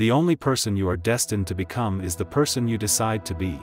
the only person you are destined to become is the person you decide to be.